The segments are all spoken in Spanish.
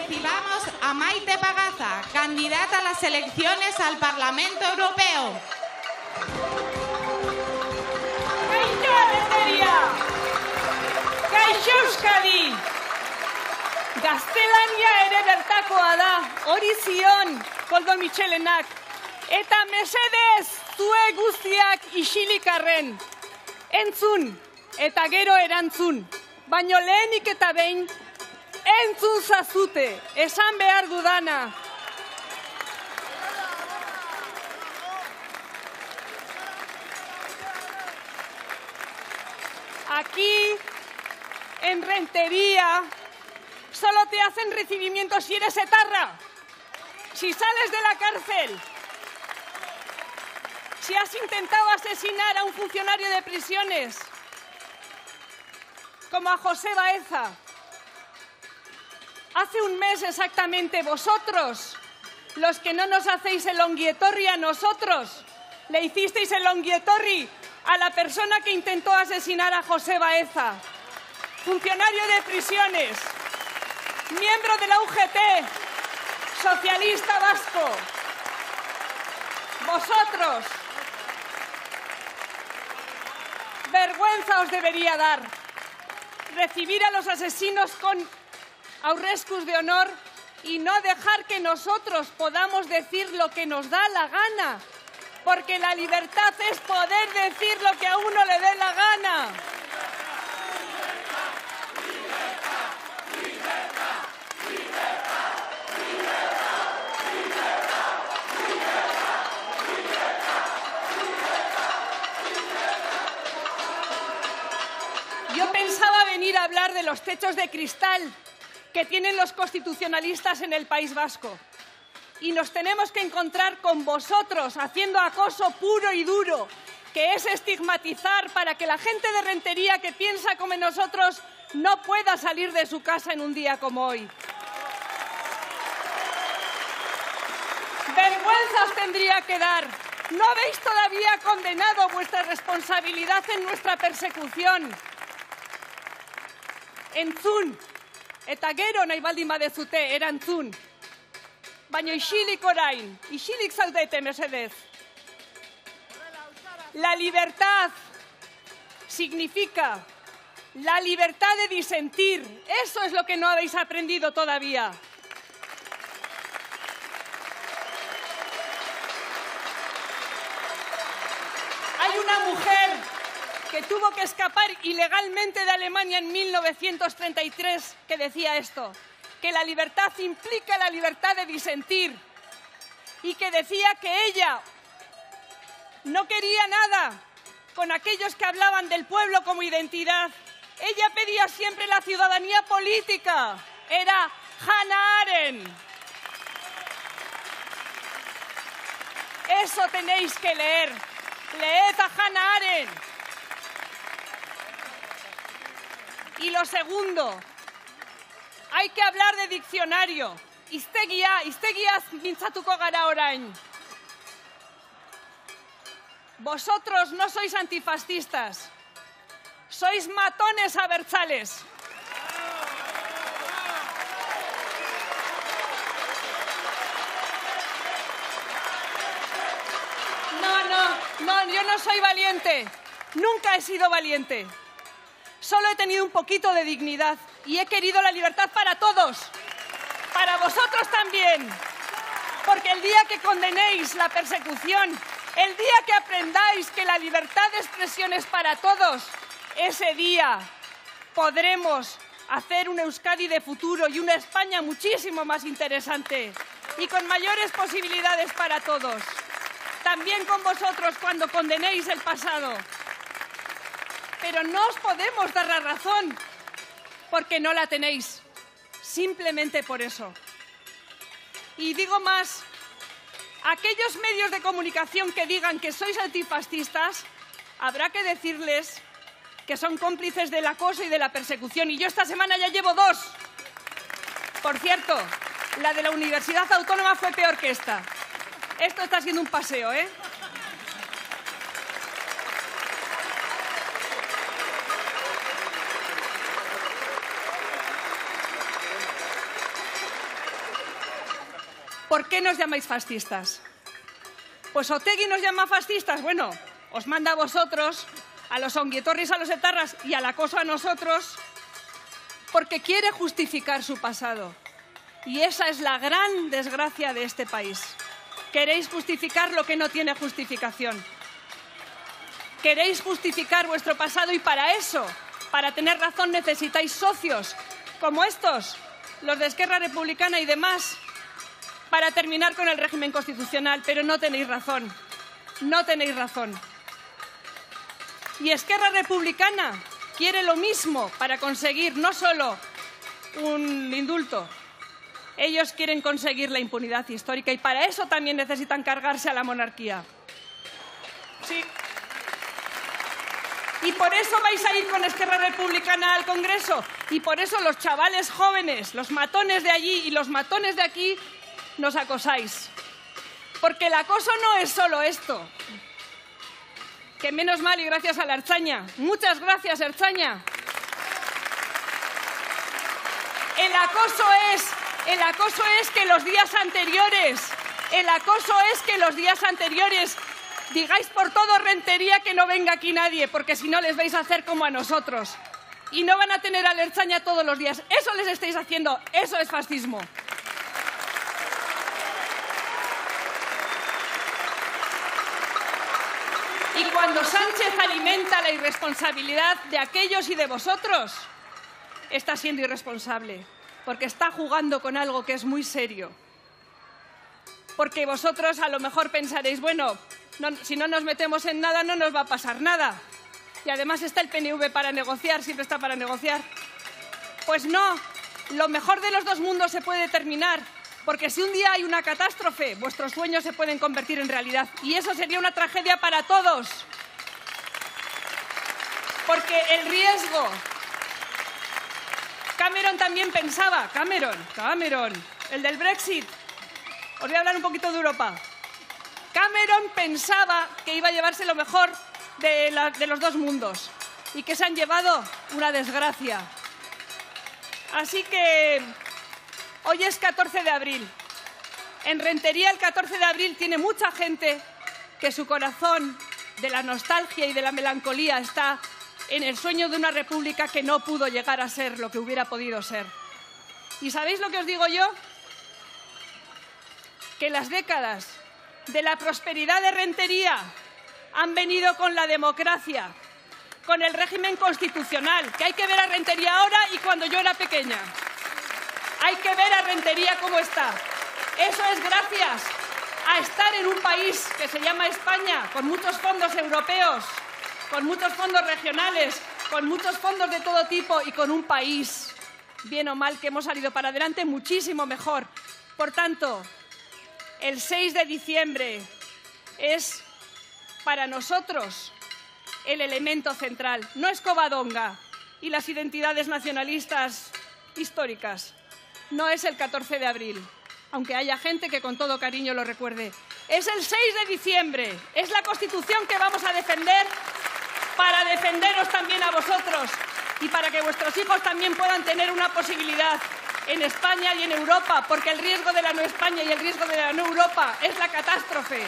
Recibamos a Maite Pagaza, candidata a las elecciones al Parlamento Europeo. Kaixo Renteria! Kaixo Euskadi! Gaztelania ere bertakoa da, hori zion, Koldo Michelenak. Eta mesedez, zue guztiak isilikarren. Entzun, eta gero erantzun. Baino lehenik eta behin, entzun zazute, esan behar dudana. Aquí, en Rentería, solo te hacen recibimiento si eres etarra, si sales de la cárcel, si has intentado asesinar a un funcionario de prisiones, como a José Baeza. Hace un mes exactamente vosotros, los que no nos hacéis el onguietorri a nosotros, le hicisteis el onguietorri a la persona que intentó asesinar a José Baeza, funcionario de prisiones, miembro de la UGT, socialista vasco. Vosotros, vergüenza os debería dar recibir a los asesinos con aurrescus de honor y no dejar que nosotros podamos decir lo que nos da la gana, porque la libertad es poder decir lo que a uno le dé la gana. Yo pensaba venir a hablar de los techos de cristal que tienen los constitucionalistas en el País Vasco. Y nos tenemos que encontrar con vosotros haciendo acoso puro y duro, que es estigmatizar para que la gente de Rentería que piensa como nosotros no pueda salir de su casa en un día como hoy. Vergüenza os tendría que dar. ¿No habéis todavía condenado vuestra responsabilidad en nuestra persecución? Entzun, eta gero nahi baldin badezute erantzun. Baina isilik orain, isilik zaudete mesedez. La libertad significa la libertad de disentir. Eso es lo que no habéis aprendido todavía. Hay una mujer que tuvo que escapar ilegalmente de Alemania en 1933 que decía esto, que la libertad implica la libertad de disentir y que decía que ella no quería nada con aquellos que hablaban del pueblo como identidad. Ella pedía siempre la ciudadanía política. Era Hannah Arendt. Eso tenéis que leer. Leed a Hannah Arendt. Y lo segundo, hay que hablar de diccionario. Iztegia, iztegiaz mintzatuko gara orain. Vosotros no sois antifascistas, sois matones abertzales. No, no, no, yo no soy valiente. Nunca he sido valiente. Solo he tenido un poquito de dignidad y he querido la libertad para todos. Para vosotros también. Porque el día que condenéis la persecución, el día que aprendáis que la libertad de expresión es para todos, ese día podremos hacer una Euskadi de futuro y una España muchísimo más interesante y con mayores posibilidades para todos. También con vosotros cuando condenéis el pasado. Pero no os podemos dar la razón porque no la tenéis. Simplemente por eso. Y digo más, aquellos medios de comunicación que digan que sois antifascistas, habrá que decirles que son cómplices del acoso y de la persecución. Y yo esta semana ya llevo dos. Por cierto, la de la Universidad Autónoma fue peor que esta. Esto está siendo un paseo, ¿eh? ¿Por qué nos llamáis fascistas? Pues Otegui nos llama fascistas. Bueno, os manda a vosotros, a los onguietorris, a los etarras y al acoso a nosotros, porque quiere justificar su pasado. Y esa es la gran desgracia de este país. Queréis justificar lo que no tiene justificación. Queréis justificar vuestro pasado y para eso, para tener razón, necesitáis socios como estos, los de Esquerra Republicana y demás, para terminar con el régimen constitucional. Pero no tenéis razón. No tenéis razón. Y Esquerra Republicana quiere lo mismo para conseguir no solo un indulto, ellos quieren conseguir la impunidad histórica y para eso también necesitan cargarse a la monarquía. Sí. Y por eso vais a ir con Esquerra Republicana al Congreso. Y por eso los chavales jóvenes, los matones de allí y los matones de aquí, nos acosáis. Porque el acoso no es solo esto. Que menos mal y gracias a la Erzaña. Muchas gracias, Erzaña. El acoso es, el acoso es que los días anteriores, el acoso es que los días anteriores digáis por todo rentería que no venga aquí nadie, porque si no les vais a hacer como a nosotros. Y no van a tener a Lerchaña todos los días. Eso les estáis haciendo, eso es fascismo. Y cuando Sánchez alimenta la irresponsabilidad de aquellos y de vosotros, está siendo irresponsable, porque está jugando con algo que es muy serio. Porque vosotros a lo mejor pensaréis, bueno, si no nos metemos en nada no nos va a pasar nada. Y además está el PNV para negociar, siempre está para negociar. Pues no, lo mejor de los dos mundos se puede terminar, porque si un día hay una catástrofe, vuestros sueños se pueden convertir en realidad. Y eso sería una tragedia para todos. Porque el riesgo... Cameron también pensaba, Cameron, Cameron, el del Brexit. Os voy a hablar un poquito de Europa. Cameron pensaba que iba a llevarse lo mejor de, de los dos mundos y que se han llevado una desgracia. Así que hoy es 14 de abril. En Rentería el 14 de abril tiene mucha gente que su corazón de la nostalgia y de la melancolía está en el sueño de una república que no pudo llegar a ser lo que hubiera podido ser. ¿Y sabéis lo que os digo yo? Que las décadas de la prosperidad de Rentería han venido con la democracia, con el régimen constitucional, que hay que ver a Rentería ahora y cuando yo era pequeña. Hay que ver a Rentería cómo está. Eso es gracias a estar en un país que se llama España, con muchos fondos europeos, con muchos fondos regionales, con muchos fondos de todo tipo y con un país, bien o mal, que hemos salido para adelante muchísimo mejor. Por tanto, el 6 de diciembre es para nosotros el elemento central. No es Covadonga y las identidades nacionalistas históricas. No es el 14 de abril, aunque haya gente que con todo cariño lo recuerde. Es el 6 de diciembre. Es la Constitución que vamos a defender para defenderos también a vosotros y para que vuestros hijos también puedan tener una posibilidad en España y en Europa, porque el riesgo de la no España y el riesgo de la no Europa es la catástrofe.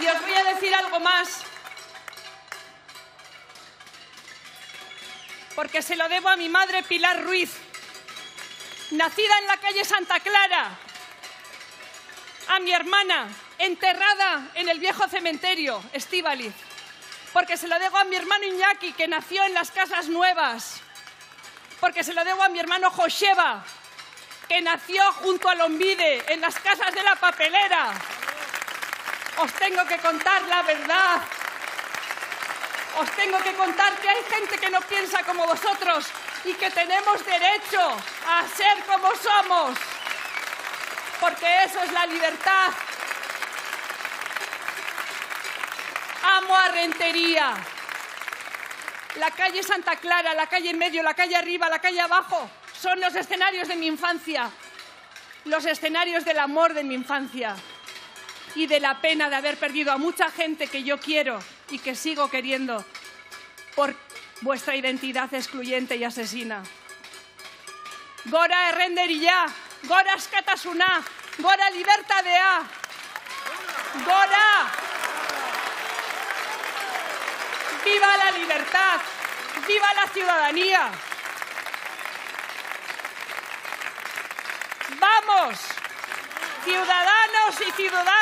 Y os voy a decir algo más, porque se lo debo a mi madre Pilar Ruiz, nacida en la calle Santa Clara, a mi hermana, enterrada en el viejo cementerio, Estíbaliz porque se lo debo a mi hermano Iñaki, que nació en las Casas Nuevas, porque se lo debo a mi hermano Joseba, que nació junto al Lombide, en las Casas de la Papelera. Os tengo que contar la verdad. Os tengo que contar que hay gente que no piensa como vosotros y que tenemos derecho a ser como somos, porque eso es la libertad Amo a Rentería. La calle Santa Clara, la calle en medio, la calle arriba, la calle abajo, son los escenarios de mi infancia, los escenarios del amor de mi infancia y de la pena de haber perdido a mucha gente que yo quiero y que sigo queriendo por vuestra identidad excluyente y asesina. Gora errenderia, gora askatasuna, gora libertadea. Gora. ¡Viva la libertad! ¡Viva la ciudadanía! ¡Vamos! Ciudadanos y ciudadanas.